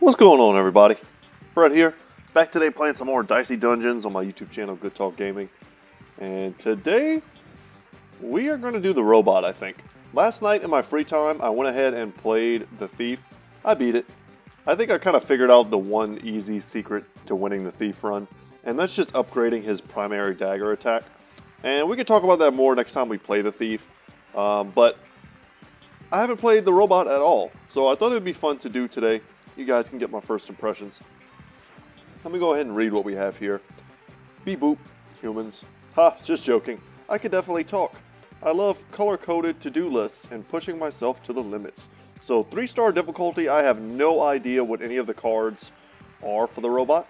What's going on, everybody? Brett here, back today playing some more Dicey Dungeons on my YouTube channel, Goodtalk Gaming. And today, we are going to do the robot, I think. Last night in my free time, I went ahead and played the Thief. I beat it. I think I kind of figured out the one easy secret to winning the Thief run, and that's just upgrading his primary dagger attack. And we can talk about that more next time we play the Thief. Um, but I haven't played the robot at all, so I thought it would be fun to do today. You guys can get my first impressions. Let me go ahead and read what we have here. Beep boop, humans. Ha, just joking. I could definitely talk. I love color-coded to-do lists and pushing myself to the limits. So, three-star difficulty, I have no idea what any of the cards are for the robot.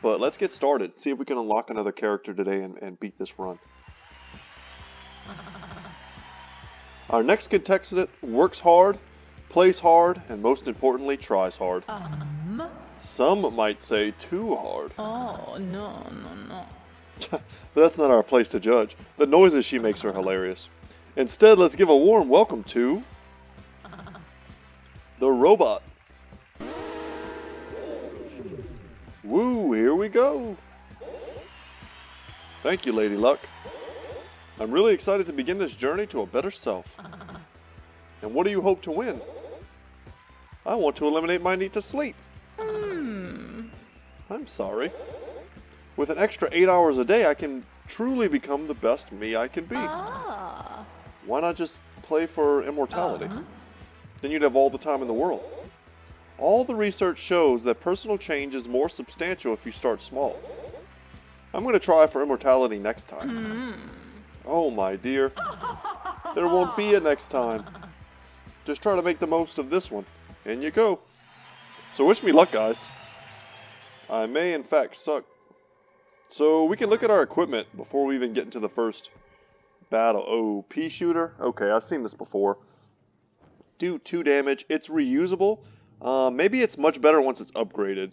But let's get started. See if we can unlock another character today and, and beat this run. Our next contestant works hard, plays hard, and most importantly, tries hard. Um, Some might say too hard. oh, no, no, no. but that's not our place to judge. The noises she makes are hilarious. Instead, let's give a warm welcome to... The robot. Woo, here we go. Thank you, Lady Luck. I'm really excited to begin this journey to a better self. And what do you hope to win? I want to eliminate my need to sleep. Hmm. I'm sorry. With an extra 8 hours a day, I can truly become the best me I can be. Ah. Why not just play for immortality? Uh-huh. Then you'd have all the time in the world. All the research shows that personal change is more substantial if you start small. I'm going to try for immortality next time. Hmm. Oh my dear. There won't be a next time. Just try to make the most of this one. In you go. So wish me luck, guys. I may in fact suck. So we can look at our equipment before we even get into the first battle. Oh, pea shooter? Okay, I've seen this before. Do 2 damage. It's reusable. Uh, maybe it's much better once it's upgraded.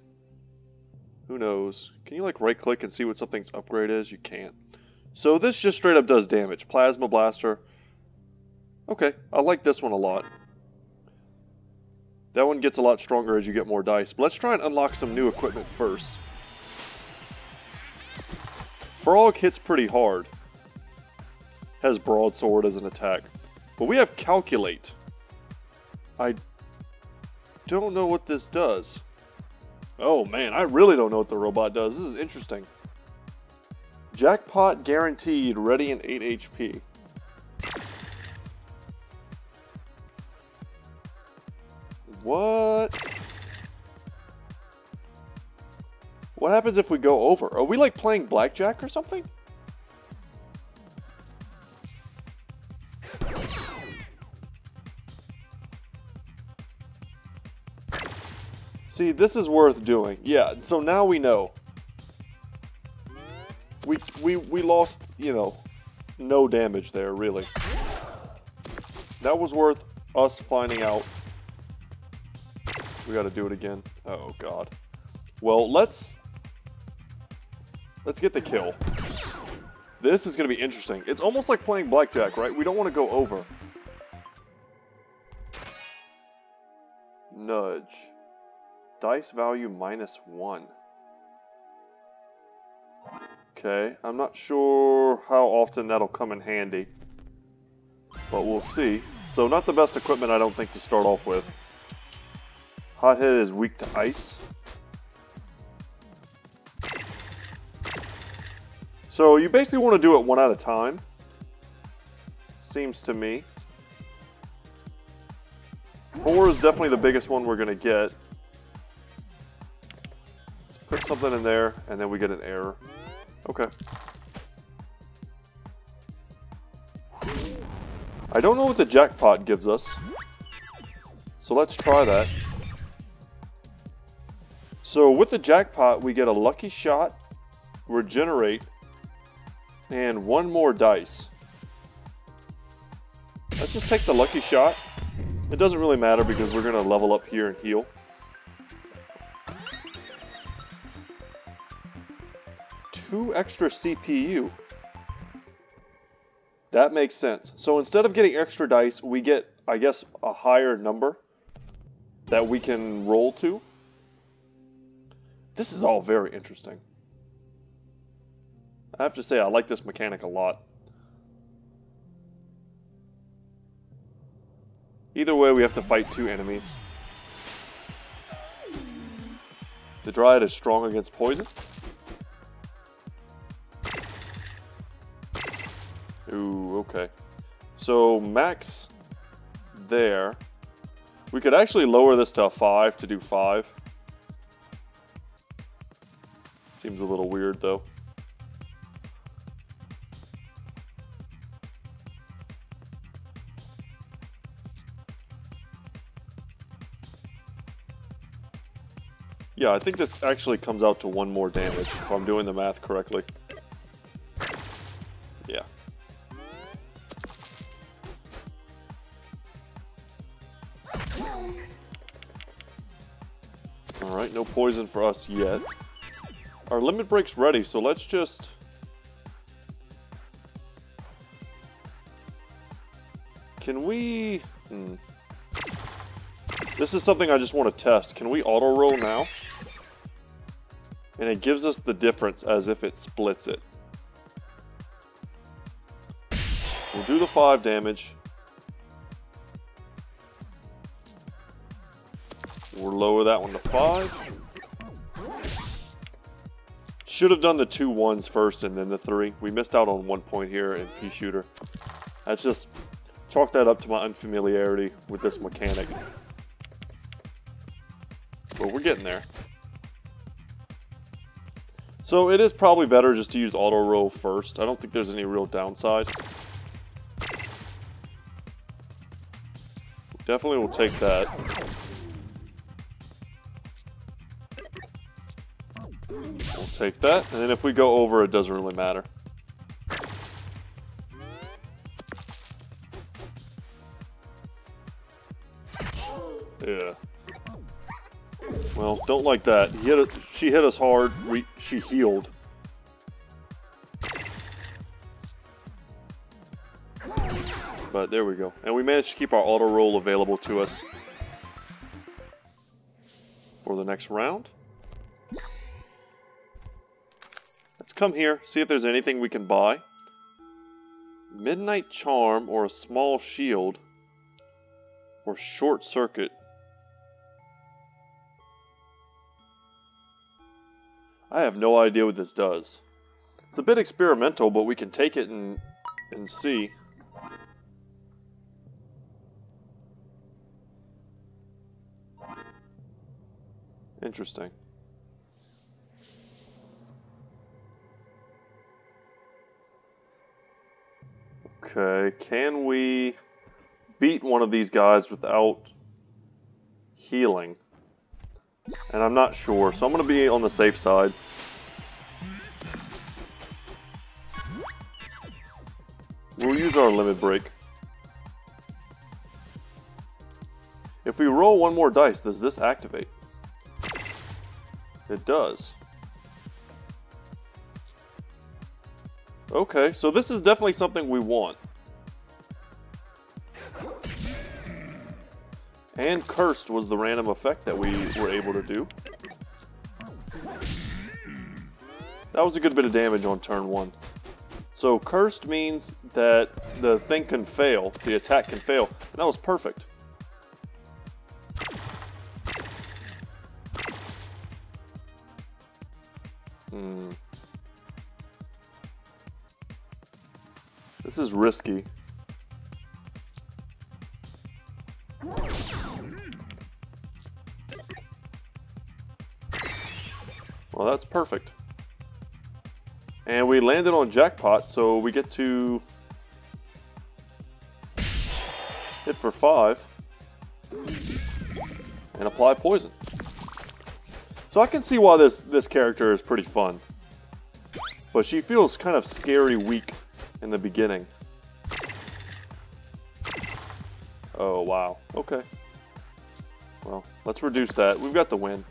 Who knows? Can you like right click and see what something's upgrade is? You can't. So this just straight up does damage. Plasma Blaster. Okay, I like this one a lot. That one gets a lot stronger as you get more dice. But let's try and unlock some new equipment first. Frog hits pretty hard. Has Broadsword as an attack. But we have Calculate. I don't know what this does. Oh man, I really don't know what the robot does. This is interesting. Jackpot guaranteed, ready in 8 HP. What? What happens if we go over? Are we like playing blackjack or something? See, this is worth doing. Yeah, so now we know. We, we, we lost, you know, no damage there, really. That was worth us finding out. We gotta do it again. Oh, God. Well, let's... Let's get the kill. This is gonna be interesting. It's almost like playing blackjack, right? We don't want to go over. Nudge. Dice value minus one. Okay, I'm not sure how often that'll come in handy. But we'll see. So not the best equipment I don't think to start off with. Hothead is weak to ice. So you basically want to do it one at a time. Seems to me. Four is definitely the biggest one we're going to get. Let's put something in there, and then we get an error. Okay. I don't know what the jackpot gives us. So let's try that. So with the jackpot, we get a lucky shot, regenerate, and one more dice. Let's just take the lucky shot. It doesn't really matter because we're going to level up here and heal. Two extra CPU. That makes sense. So instead of getting extra dice, we get, I guess, a higher number that we can roll to. This is all very interesting. I have to say, I like this mechanic a lot. Either way, we have to fight two enemies. The Dryad is strong against poison. Ooh, okay. So, max there. We could actually lower this to a 5 to do 5. Seems a little weird, though. Yeah, I think this actually comes out to one more damage, if I'm doing the math correctly. Yeah. Alright, no poison for us yet. Our limit break's ready, so let's just... Can we... Hmm. This is something I just want to test. Can we auto roll now? And it gives us the difference as if it splits it. We'll do the 5 damage. We'll lower that one to 5. Should have done the two ones first and then the three. We missed out on one point here in Pea Shooter. That's just chalk that up to my unfamiliarity with this mechanic. But we're getting there. So it is probably better just to use auto roll first. I don't think there's any real downside. Definitely will take that. Take that, and then if we go over, it doesn't really matter. Yeah. Well, don't like that. He hit it, she hit us hard. We she healed. But there we go. And we managed to keep our auto roll available to us for the next round. Come here, see if there's anything we can buy. Midnight Charm or a small shield or short circuit. I have no idea what this does. It's a bit experimental, but we can take it and, and see. Interesting. Okay, can we beat one of these guys without healing? And I'm not sure, so I'm going to be on the safe side. We'll use our limit break. If we roll one more dice, does this activate? It does. Okay, so this is definitely something we want. And Cursed was the random effect that we were able to do. That was a good bit of damage on turn one. So Cursed means that the thing can fail, the attack can fail, and that was perfect. Is risky. Well, that's perfect. And we landed on jackpot, so we get to hit for five and apply poison. So I can see why this, this character is pretty fun. But she feels kind of scary weak in the beginning. Oh, wow. Okay. Well, let's reduce that. We've got the win.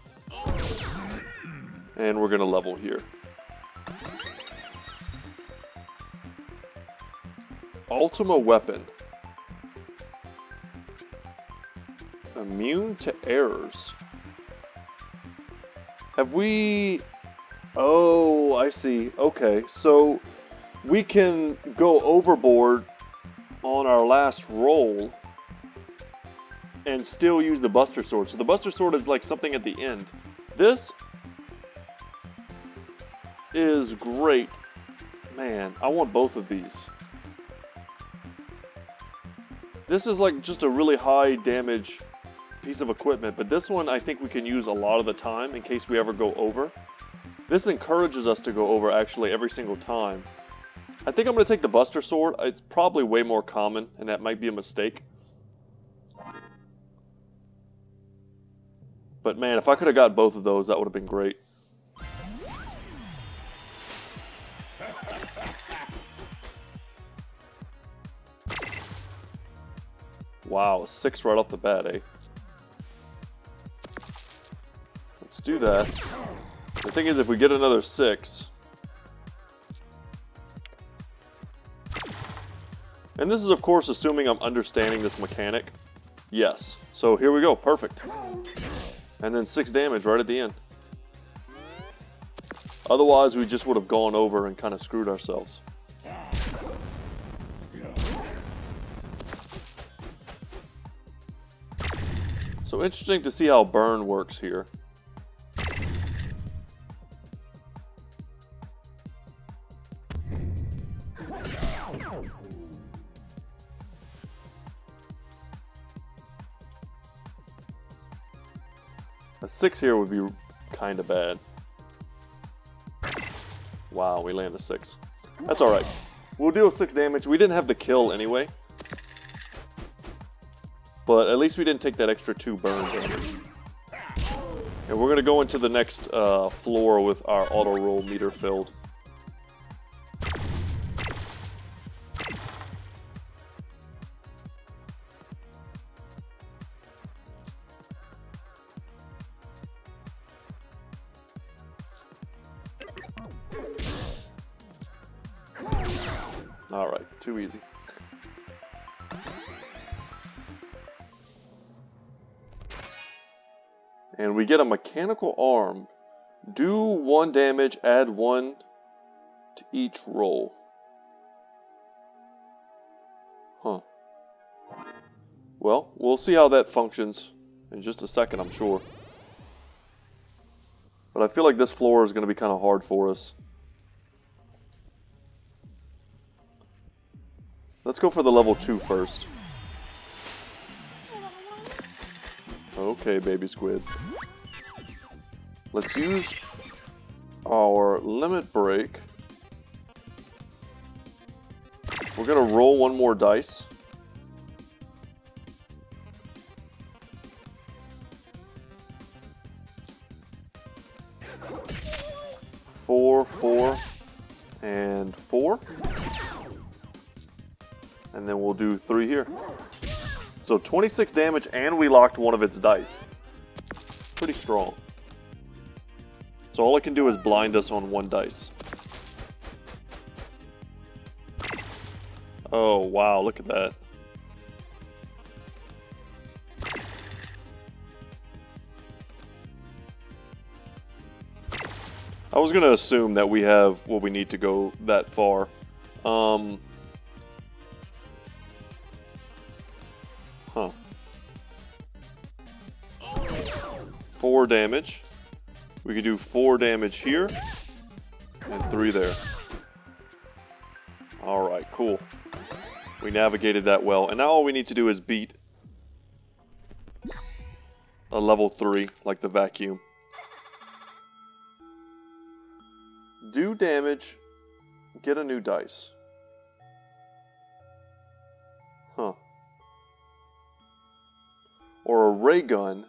And we're going to level here. Ultima Weapon. Immune to errors. Have we... Oh, I see. Okay, so we can go overboard on our last roll and still use the Buster Sword. So the Buster Sword is like something at the end. This is great. Man, I want both of these. This is like just a really high damage piece of equipment, but this one I think we can use a lot of the time in case we ever go over. This encourages us to go over actually every single time. I think I'm going to take the Buster Sword. It's probably way more common, and that might be a mistake. But man, if I could have got both of those, that would have been great. Wow, six right off the bat, eh? Let's do that. The thing is, if we get another six... And this is, of course, assuming I'm understanding this mechanic. Yes. So here we go. Perfect. And then six damage right at the end. Otherwise, we just would have gone over and kind of screwed ourselves. So interesting to see how burn works here. Six here would be kind of bad. Wow, we land a six. That's alright. We'll deal six damage. We didn't have the kill anyway. But at least we didn't take that extra two burn damage. And we're going to go into the next uh, floor with our auto roll meter filled. Alright, too easy. And we get a mechanical arm. Do one damage, add one to each roll. Huh. Well, we'll see how that functions in just a second, I'm sure. But I feel like this floor is going to be kind of hard for us. Let's go for the level 2 first. Okay, baby squid. Let's use our limit break. We're going to roll one more dice. Four, four, and four. And then we'll do three here. So 26 damage and we locked one of its dice. Pretty strong. So all it can do is blind us on one dice. Oh wow, look at that. I was gonna assume that we have what we need to go that far. Um, Four damage. We could do four damage here and three there. Alright, cool. We navigated that well. And now all we need to do is beat a level 3, like the vacuum. Do damage, get a new dice. Huh. Or a ray gun,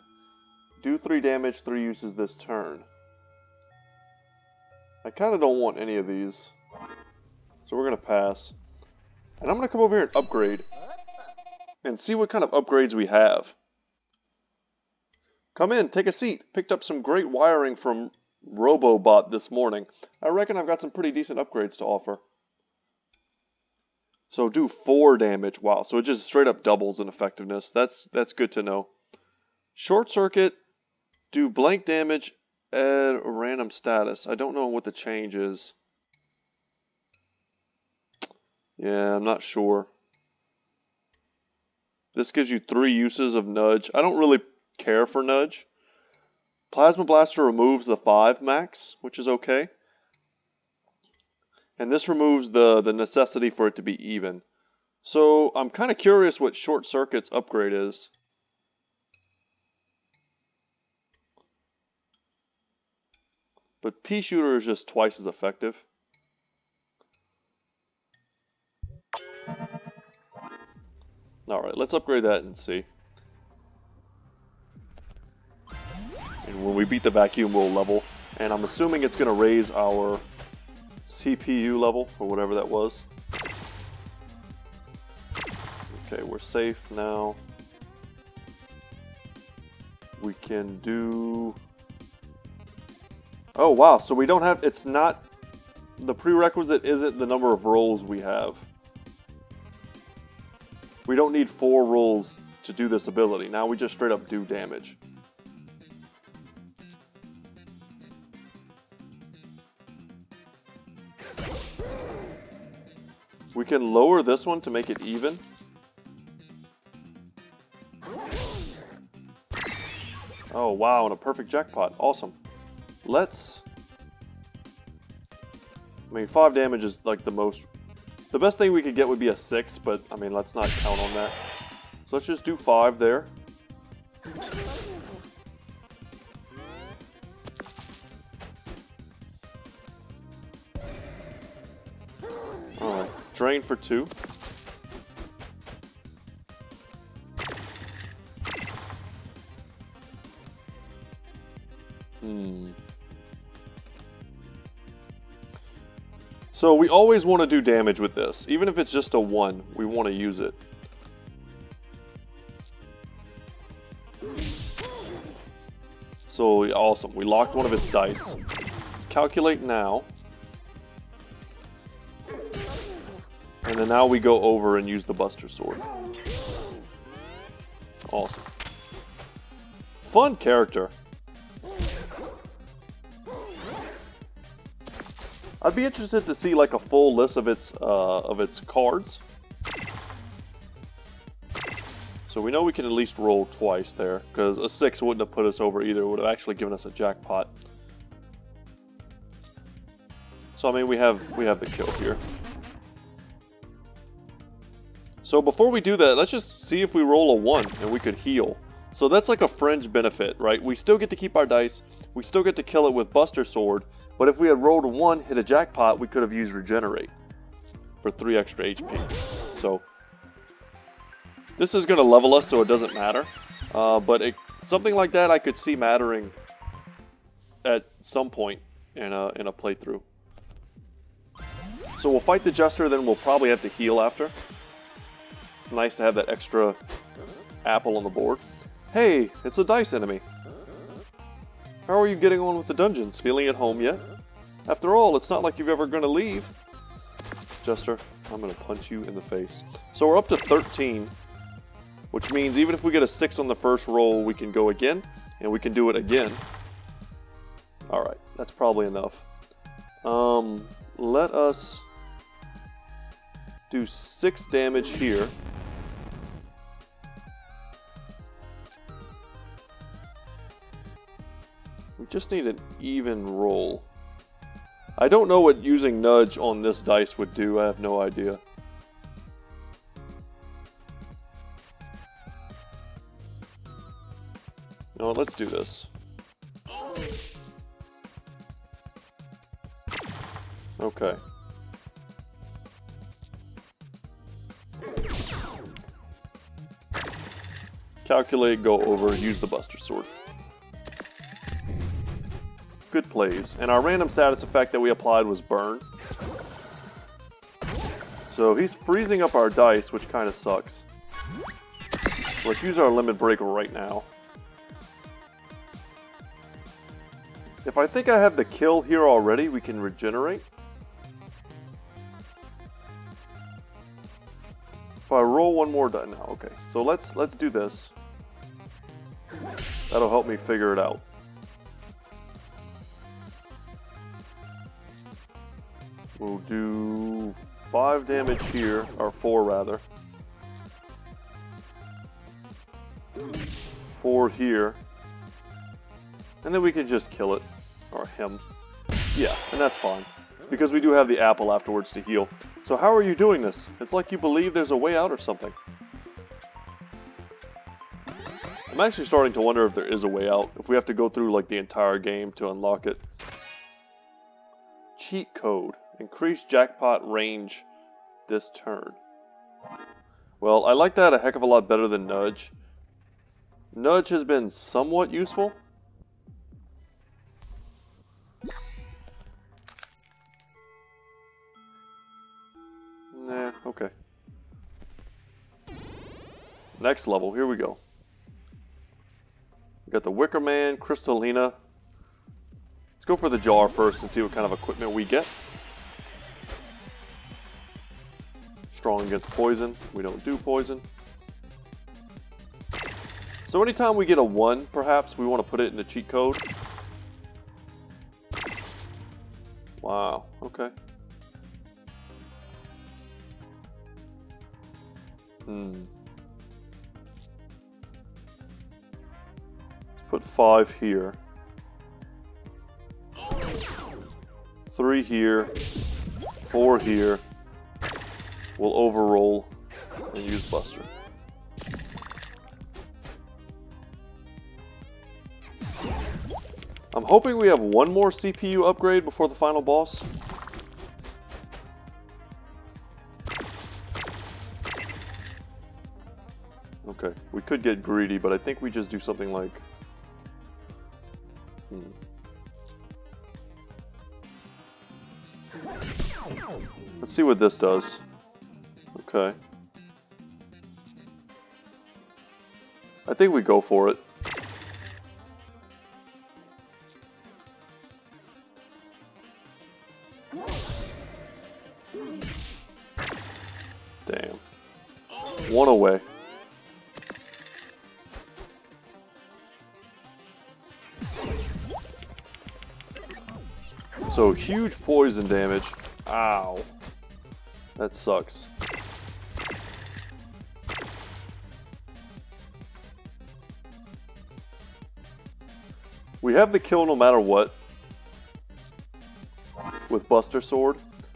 do 3 damage, 3 uses this turn. I kind of don't want any of these. So we're going to pass. And I'm going to come over here and upgrade. And see what kind of upgrades we have. Come in, take a seat. Picked up some great wiring from Robobot this morning. I reckon I've got some pretty decent upgrades to offer. So do 4 damage. Wow, so it just straight up doubles in effectiveness. That's that's good to know. Short circuit, do blank damage add a random status. I don't know what the change is. Yeah, I'm not sure. This gives you three uses of nudge. I don't really care for nudge. Plasma Blaster removes the 5 max, which is okay. And this removes the, the necessity for it to be even. So I'm kind of curious what Short Circuit's upgrade is. But Pea Shooter is just twice as effective. Alright, let's upgrade that and see. And when we beat the vacuum, we'll level. And I'm assuming it's going to raise our CPU level, or whatever that was. Okay, we're safe now. We can do... Oh, wow, so we don't have... It's not... The prerequisite isn't the number of rolls we have. We don't need four rolls to do this ability. Now we just straight up do damage. We can lower this one to make it even. Oh wow, and a perfect jackpot. Awesome. Let's... I mean, 5 damage is like the most... The best thing we could get would be a 6, but I mean, let's not count on that. So let's just do 5 there. Alright, drain for 2. So we always want to do damage with this. Even if it's just a 1, we want to use it. So awesome, we locked one of its dice. Let's calculate now. And then now we go over and use the Buster Sword. Awesome. Fun character. I'd be interested to see like a full list of its uh, of its cards. So we know we can at least roll twice there, because a six wouldn't have put us over either. It would have actually given us a jackpot. So I mean, we have we have the kill here. So before we do that, let's just see if we roll a one and we could heal. So that's like a fringe benefit, right? We still get to keep our dice. We still get to kill it with Buster Sword, but if we had rolled a 1, hit a jackpot, we could have used Regenerate for 3 extra HP. So, this is going to level us so it doesn't matter. Uh, but it, something like that I could see mattering at some point in a, in a playthrough. So we'll fight the Jester, then we'll probably have to heal after. Nice to have that extra apple on the board. Hey, it's a dice enemy. How are you getting on with the dungeons? Feeling at home yet? After all, it's not like you're ever going to leave. Jester, I'm going to punch you in the face. So we're up to 13, which means even if we get a 6 on the first roll, we can go again, and we can do it again. Alright, that's probably enough. Um, let us do 6 damage here. Just need an even roll. I don't know what using nudge on this dice would do. I have no idea. You know what, let's do this. Okay. Calculate, go over, use the Buster Sword good plays. And our random status effect that we applied was burn. So he's freezing up our dice, which kind of sucks. Let's use our limit break right now. If I think I have the kill here already, we can regenerate. If I roll one more die now, okay. So let's let's do this. That'll help me figure it out. We'll do five damage here, or four rather. Four here. And then we can just kill it. Or him. Yeah, and that's fine. Because we do have the apple afterwards to heal. So how are you doing this? It's like you believe there's a way out or something. I'm actually starting to wonder if there is a way out. If we have to go through like the entire game to unlock it. Cheat code. Increase jackpot range this turn. Well, I like that a heck of a lot better than Nudge. Nudge has been somewhat useful. Nah, okay. Next level, here we go. We got the Wicker Man, Crystalina. Let's go for the jar first and see what kind of equipment we get. Strong against poison. We don't do poison. So anytime we get a 1, perhaps, we want to put it in the cheat code. Wow, okay. Hmm. Let's put 5 here. 3 here. 4 here. We'll overroll and use Buster. I'm hoping we have one more CPU upgrade before the final boss. Okay, we could get greedy, but I think we just do something like... Hmm. Let's see what this does. Okay. I think we go for it. Damn. One away. So huge poison damage. Ow. That sucks. We have the kill no matter what with Buster Sword.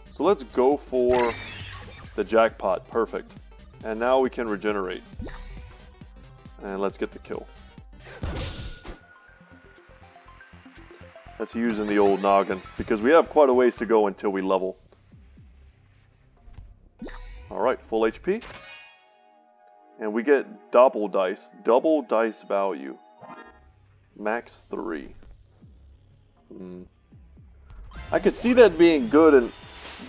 So let's go for the jackpot. Perfect. And now we can regenerate. And let's get the kill. That's using the old noggin because we have quite a ways to go until we level. Alright, full HP. And we get double dice. Double dice value. Max 3. Hmm. I could see that being good in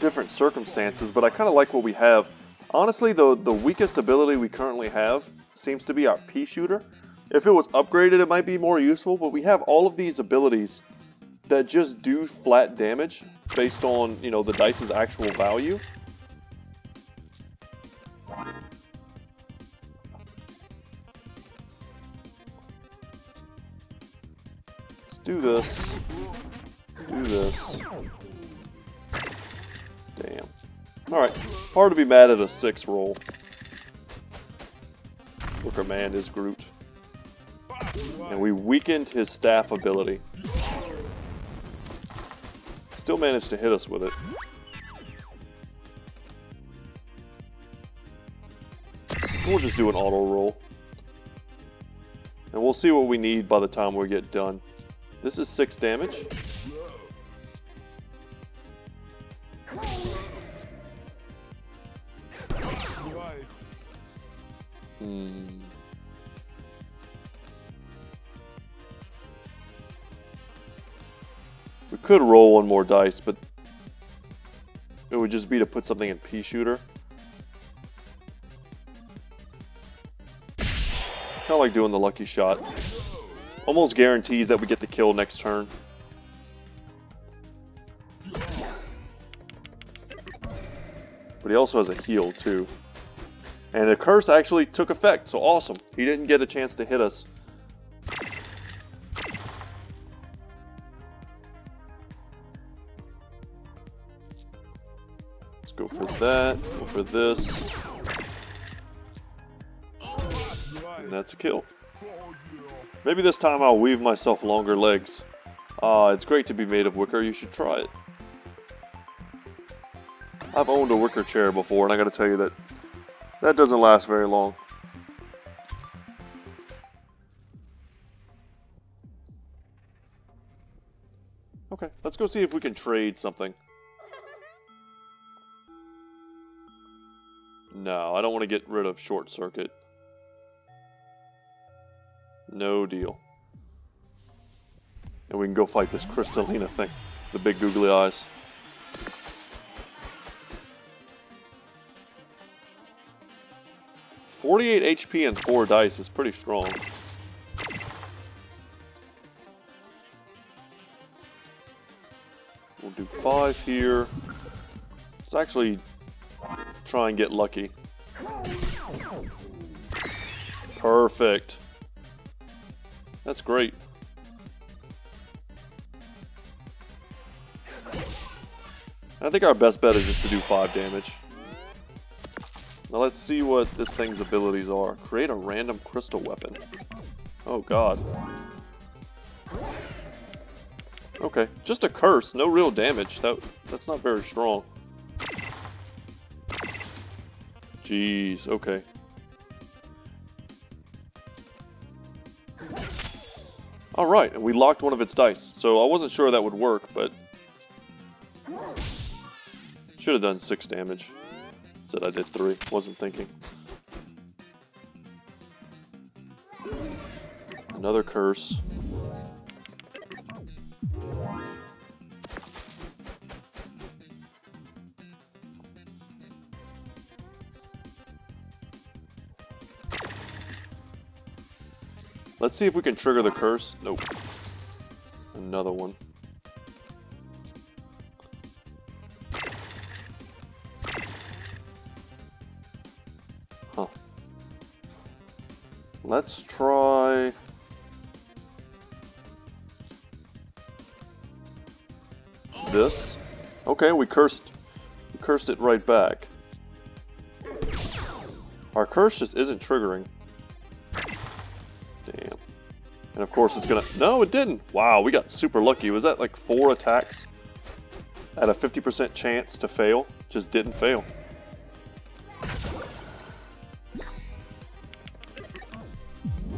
different circumstances, but I kind of like what we have. Honestly, the, the weakest ability we currently have seems to be our pea shooter. If it was upgraded, it might be more useful, but we have all of these abilities that just do flat damage based on, you know, the dice's actual value. Do this. Do this. Damn. Alright, hard to be mad at a 6 roll. Wicker Man is Groot. And we weakened his staff ability. Still managed to hit us with it. We'll just do an auto roll. And we'll see what we need by the time we get done. This is 6 damage. Hmm. We could roll one more dice, but it would just be to put something in pea shooter. Kind of like doing the lucky shot. Almost guarantees that we get the kill next turn. But he also has a heal too. And the curse actually took effect, so awesome. He didn't get a chance to hit us. Let's go for that. Go for this. And that's a kill. Maybe this time I'll weave myself longer legs. Ah, uh, it's great to be made of wicker. You should try it. I've owned a wicker chair before, and I gotta tell you that that doesn't last very long. Okay, let's go see if we can trade something. No, I don't want to get rid of short circuit. No deal. And we can go fight this Crystalina thing. The big googly eyes. Forty-eight HP and four dice is pretty strong. We'll do five here. Let's actually try and get lucky. Perfect. That's great. I think our best bet is just to do 5 damage. Now let's see what this thing's abilities are. Create a random crystal weapon. Oh god. Okay, just a curse, no real damage. That That's not very strong. Jeez, okay. Alright, and we locked one of its dice. So I wasn't sure that would work, but... Should have done 6 damage. Said I did 3. Wasn't thinking. Another curse. Let's see if we can trigger the curse. Nope. Another one. Huh. Let's try... This. Okay, we cursed, we cursed it right back. Our curse just isn't triggering. And of course it's gonna... No, it didn't! Wow, we got super lucky. Was that like four attacks? At a 50% chance to fail? Just didn't fail.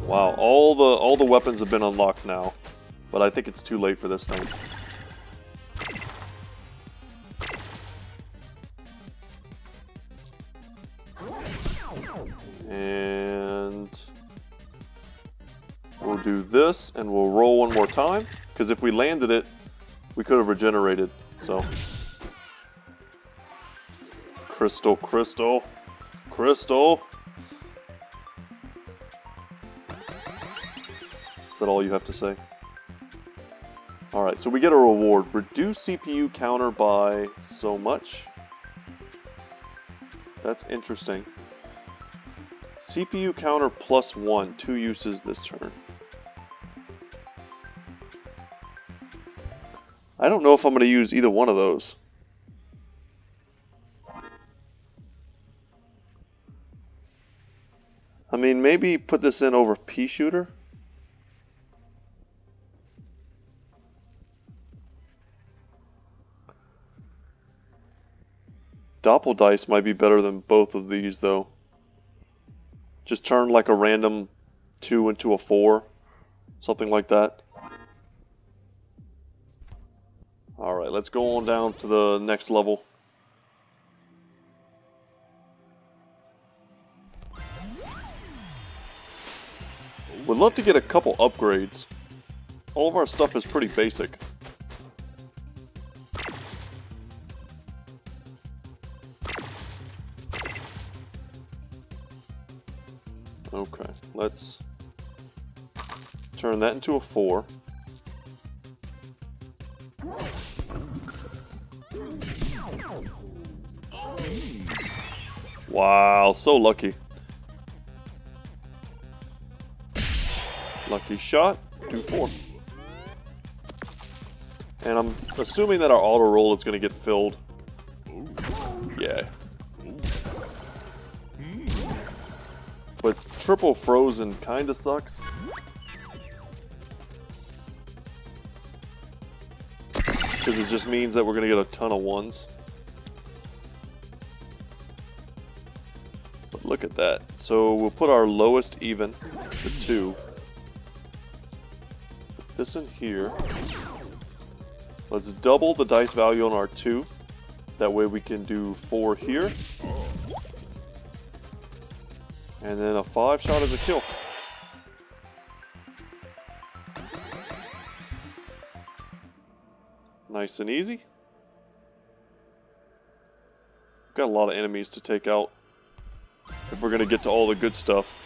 Wow, all the all the weapons have been unlocked now. But I think it's too late for this thing. This, and we'll roll one more time. Because if we landed it, we could have regenerated. So, crystal, crystal, crystal. Is that all you have to say? Alright, so we get a reward. Reduce CPU counter by so much. That's interesting. CPU counter plus one, two uses this turn. I don't know if I'm going to use either one of those. I mean, maybe put this in over Pea Shooter. Doppel Dice might be better than both of these, though. Just turn like a random 2 into a 4. Something like that. Alright, let's go on down to the next level. Would love to get a couple upgrades. All of our stuff is pretty basic. Okay, let's turn that into a 4. Wow, so lucky. Lucky shot, do four. And I'm assuming that our auto roll is going to get filled. Yeah. But triple frozen kinda sucks. Because it just means that we're gonna get a ton of ones. So we'll put our lowest even to two. Put this in here. Let's double the dice value on our two. That way we can do four here. And then a five shot is a kill. Nice and easy. Got a lot of enemies to take out if we're gonna get to all the good stuff.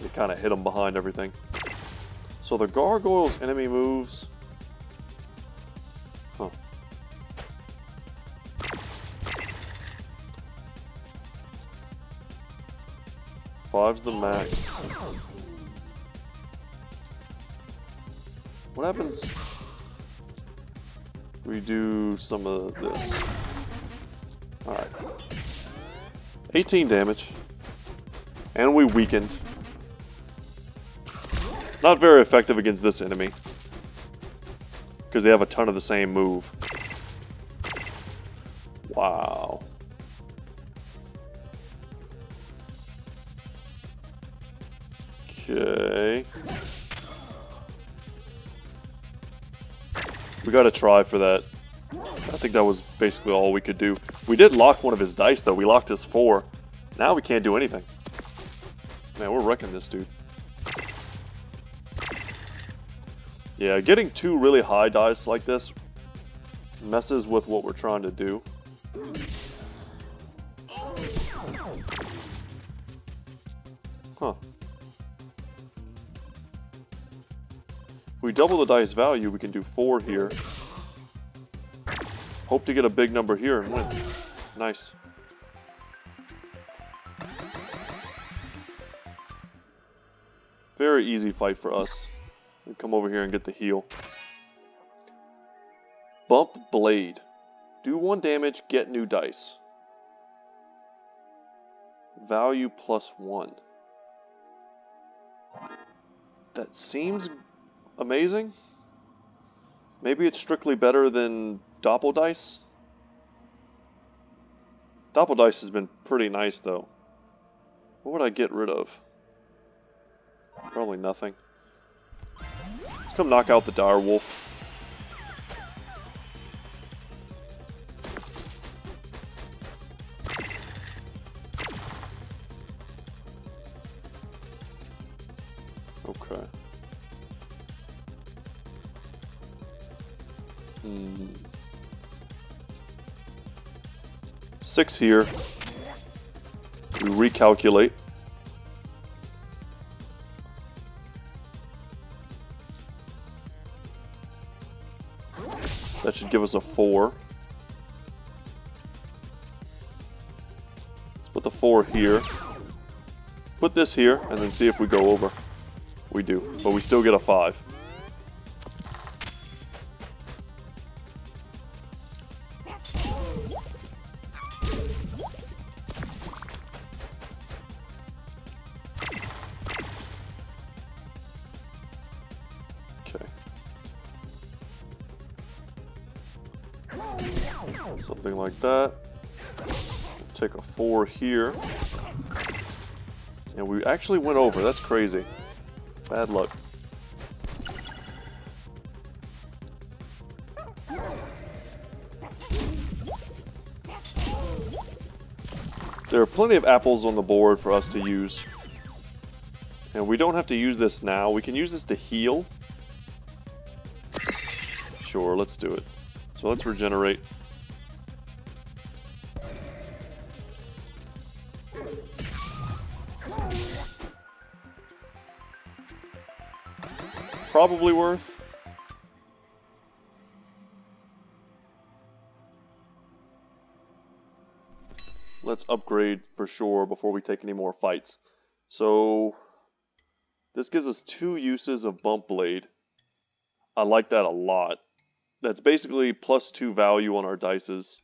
They kind of hit them behind everything. So the gargoyle's enemy moves. Huh. Five's the max. What happens we do some of this? Alright. 18 damage. And we weakened. Not very effective against this enemy. Because they have a ton of the same move. Wow. Okay. We gotta try for that. I think that was basically all we could do. We did lock one of his dice though. We locked his four. Now we can't do anything. Man, we're wrecking this dude. Yeah, getting two really high dice like this messes with what we're trying to do. Huh. If we double the dice value, we can do four here. Hope to get a big number here and win. Nice. Very easy fight for us. We come over here and get the heal. Bump Blade. Do one damage, get new dice. Value plus one. That seems amazing. Maybe it's strictly better than Doppeldice? Doppeldice has been pretty nice though. What would I get rid of? Probably nothing. Let's come knock out the dire wolf. Six here. We recalculate. That should give us a four. Let's put the four here. Put this here, and then see if we go over. We do, but we still get a five. That. Take a four here. And we actually went over. That's crazy. Bad luck. There are plenty of apples on the board for us to use. And we don't have to use this now. We can use this to heal. Sure, let's do it. So let's regenerate. Probably worth. Let's upgrade for sure before we take any more fights. So this gives us two uses of Bump Blade. I like that a lot. that's basically plus two value on our dices.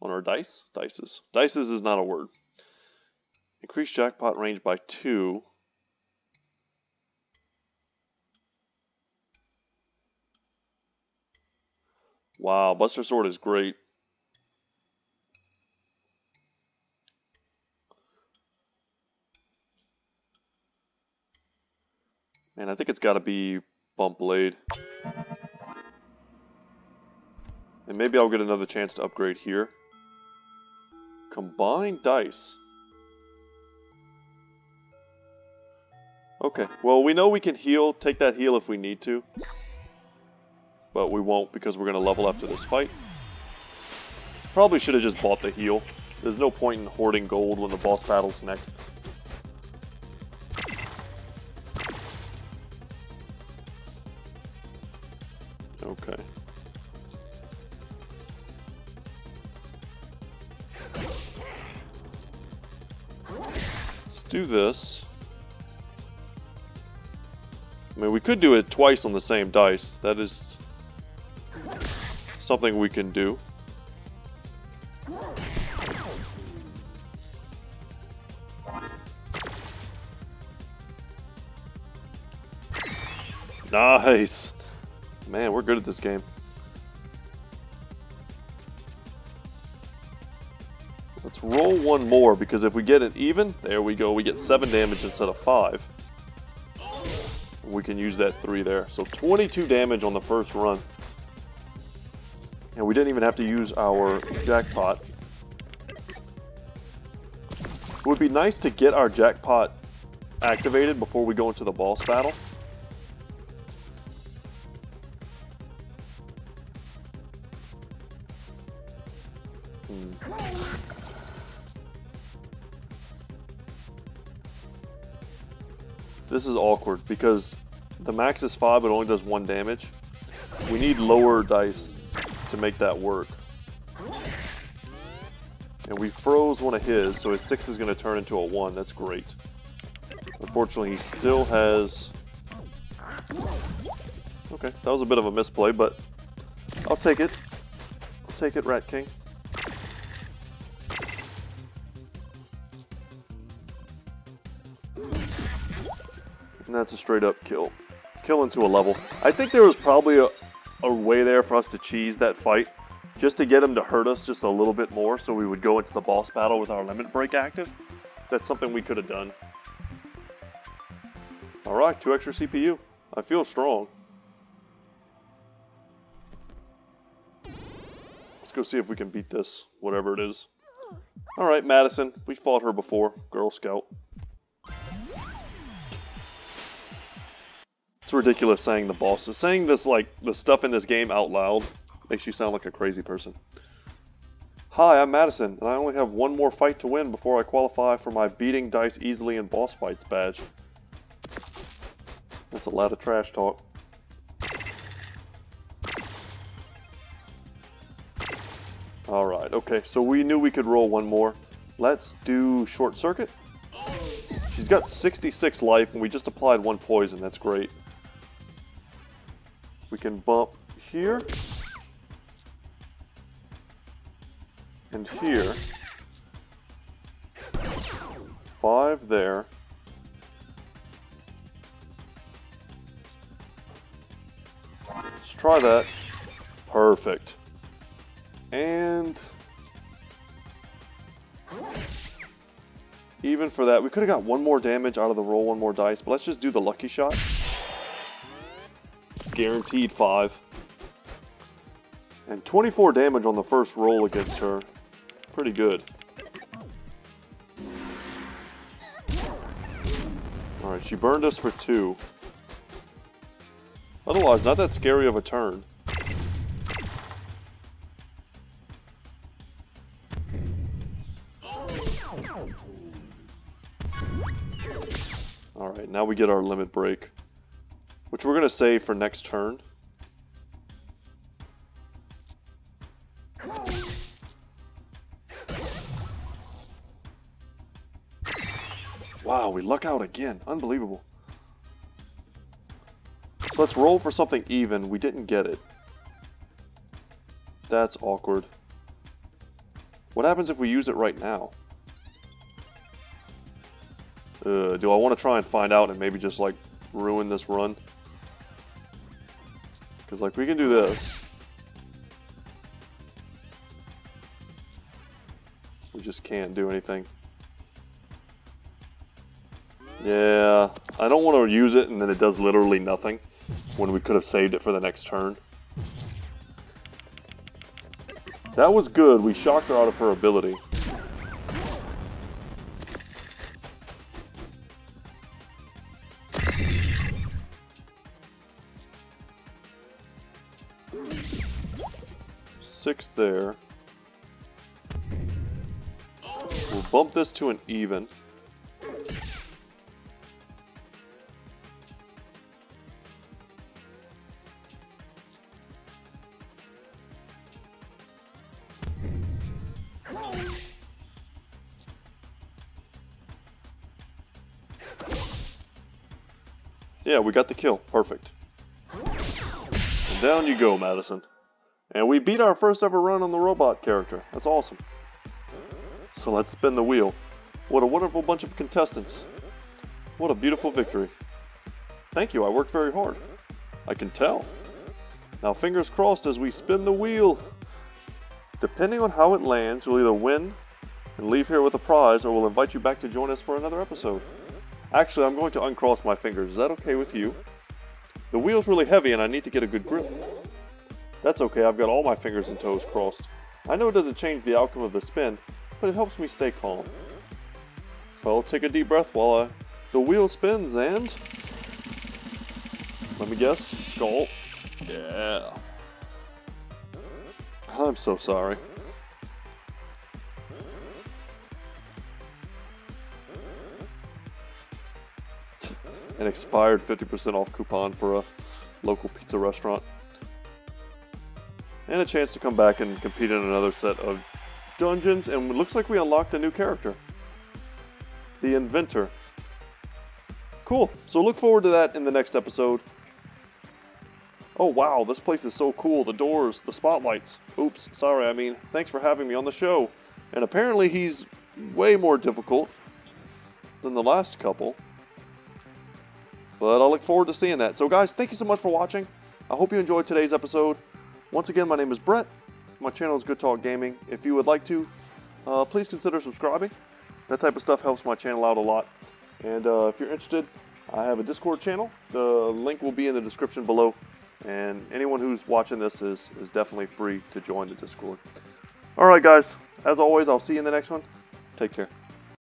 On our dice? Dices. Dices is not a word. Increase jackpot range by two. Wow, Buster Sword is great. And I think it's got to be Bump Blade. And maybe I'll get another chance to upgrade here. Combine dice. Okay, well we know we can heal, take that heal if we need to. But we won't because we're going to level up after this fight. Probably should have just bought the heal. There's no point in hoarding gold when the boss battle's next. Okay. Let's do this. I mean, we could do it twice on the same dice. That is something we can do. Nice! Man, we're good at this game. Let's roll one more, because if we get it even, there we go, we get 7 damage instead of 5. We can use that 3 there. So 22 damage on the first run. And we didn't even have to use our jackpot. It would be nice to get our jackpot activated before we go into the boss battle. This is awkward because the max is 5 but only does 1 damage. We need lower dice to make that work. And we froze one of his, so his 6 is going to turn into a 1. That's great. Unfortunately, he still has... Okay, that was a bit of a misplay, but I'll take it. I'll take it, Rat King. And that's a straight up kill. Kill into a level. I think there was probably a, a way there for us to cheese that fight. Just to get him to hurt us just a little bit more so we would go into the boss battle with our limit break active. That's something we could have done. Alright, two extra CPU. I feel strong. Let's go see if we can beat this, whatever it is. Alright, Madison. We fought her before. Girl Scout. It's ridiculous saying the bosses. Saying this, like, the stuff in this game out loud makes you sound like a crazy person. Hi, I'm Madison, and I only have one more fight to win before I qualify for my beating dice easily in boss fights badge. That's a lot of trash talk. Alright, okay, so we knew we could roll one more. Let's do Short Circuit. She's got 66 life, and we just applied one poison. That's great. We can bump here. And here. Five there. Let's try that. Perfect. And... Even for that, we could have got one more damage out of the roll one more dice, but let's just do the lucky shot. Guaranteed 5. And 24 damage on the first roll against her. Pretty good. Alright, she burned us for 2. Otherwise, not that scary of a turn. Alright, now we get our limit break. Which we're going to save for next turn. Wow, we luck out again. Unbelievable. Let's roll for something even. We didn't get it. That's awkward. What happens if we use it right now? Uh, do I want to try and find out and maybe just like ruin this run? Because like we can do this. We just can't do anything. Yeah, I don't want to use it and then it does literally nothing when we could have saved it for the next turn. That was good. We shocked her out of her ability. There. We'll bump this to an even. Yeah, we got the kill. Perfect. And down you go, Madison. And we beat our first ever run on the robot character. That's awesome. So let's spin the wheel. What a wonderful bunch of contestants. What a beautiful victory. Thank you, I worked very hard. I can tell. Now fingers crossed as we spin the wheel. Depending on how it lands, we'll either win and leave here with a prize or we'll invite you back to join us for another episode. Actually, I'm going to uncross my fingers. Is that okay with you? The wheel's really heavy and I need to get a good grip. That's okay, I've got all my fingers and toes crossed. I know it doesn't change the outcome of the spin, but it helps me stay calm. Well, take a deep breath while I, the wheel spins and... Let me guess, skull. Yeah. I'm so sorry. An expired 50% off coupon for a local pizza restaurant. And a chance to come back and compete in another set of dungeons, and it looks like we unlocked a new character. The Inventor. Cool, so look forward to that in the next episode. Oh wow, this place is so cool. The doors, the spotlights. Oops, sorry, I mean, thanks for having me on the show. And apparently he's way more difficult than the last couple. But I'll look forward to seeing that. So guys, thank you so much for watching. I hope you enjoyed today's episode. Once again, my name is Brett. My channel is Goodtalk Gaming. If you would like to, uh, please consider subscribing. That type of stuff helps my channel out a lot. And uh, if you're interested, I have a Discord channel. The link will be in the description below. And anyone who's watching this is, is definitely free to join the Discord. Alright guys, as always, I'll see you in the next one. Take care.